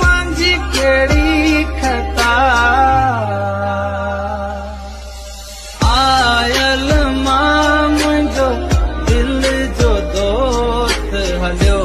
منهنجي ڪهڙي خطا. آيل مان منهنجو دل جو دوست هليو